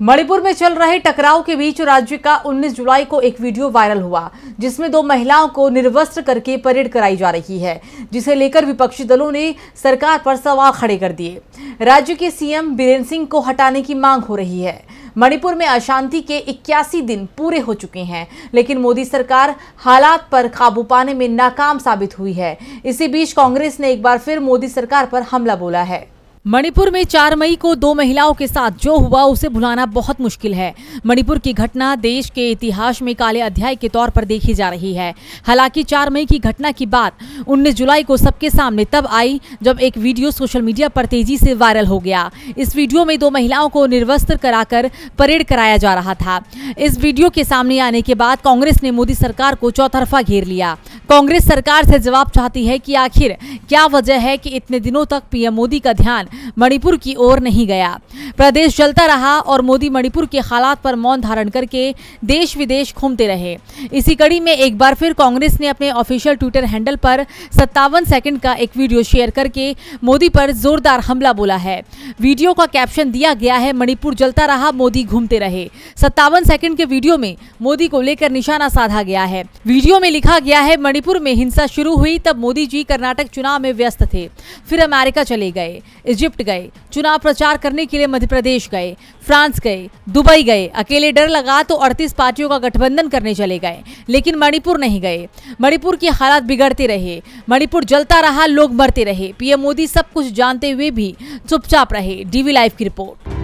मणिपुर में चल रहे टकराव के बीच राज्य का 19 जुलाई को एक वीडियो वायरल हुआ, जिसमें दो महिलाओं को निर्वस्त्र करके परेड कराई जा रही है, जिसे लेकर विपक्षी दलों ने सरकार पर सवाल खड़े कर दिए। राज्य के सीएम बीरेन्द्र सिंह को हटाने की मांग हो रही है। मणिपुर में अशांति के इक्यासी दिन पूरे हो चुके हैं, लेकिन मोदी सरकार हालात पर काबू पाने में नाकाम साबित हुई है। इसी बीच कांग्रेस ने एक बार फिर मोदी सरकार पर हमला बोला है। मणिपुर में 4 मई को दो महिलाओं के साथ जो हुआ उसे भुलाना बहुत मुश्किल है। मणिपुर की घटना देश के इतिहास में काले अध्याय के तौर पर देखी जा रही है। हालाँकि 4 मई की घटना की बात 19 जुलाई को सबके सामने तब आई जब एक वीडियो सोशल मीडिया पर तेज़ी से वायरल हो गया। इस वीडियो में दो महिलाओं को निर्वस्त्र कराकर परेड कराया जा रहा था। इस वीडियो के सामने आने के बाद कांग्रेस ने मोदी सरकार को चौतरफा घेर लिया। कांग्रेस सरकार से जवाब चाहती है कि आखिर क्या वजह है कि इतने दिनों तक पीएम मोदी का ध्यान मणिपुर की ओर नहीं गया। प्रदेश जलता रहा और मोदी मणिपुर के हालात पर मौन धारण करके देश विदेश घूमते रहे। इसी कड़ी में एक बार फिर कांग्रेस ने अपने ऑफिशियल ट्विटर हैंडल पर सत्तावन सेकंड का एक वीडियो शेयर करके मोदी पर जोरदार हमला बोला है। वीडियो का कैप्शन दिया गया है, मणिपुर जलता रहा, मोदी घूमते रहे। सत्तावन सेकंड के वीडियो में मोदी को लेकर निशाना साधा गया है। वीडियो में लिखा गया है, मणिपुर में हिंसा शुरू हुई, तब मोदी जी कर्नाटक चुनाव में व्यस्त थे, फिर अमेरिका चले गए। इजिप्ट गए, चुनाव प्रचार करने के लिए मध्य प्रदेश गए, फ्रांस गए, दुबई गए। अकेले डर लगा तो 38 पार्टियों का गठबंधन करने चले गए, लेकिन मणिपुर नहीं गए। मणिपुर की हालात बिगड़ते रहे, मणिपुर जलता रहा, लोग मरते रहे। पीएम मोदी सब कुछ जानते हुए भी चुपचाप रहे। डीवी लाइव की रिपोर्ट।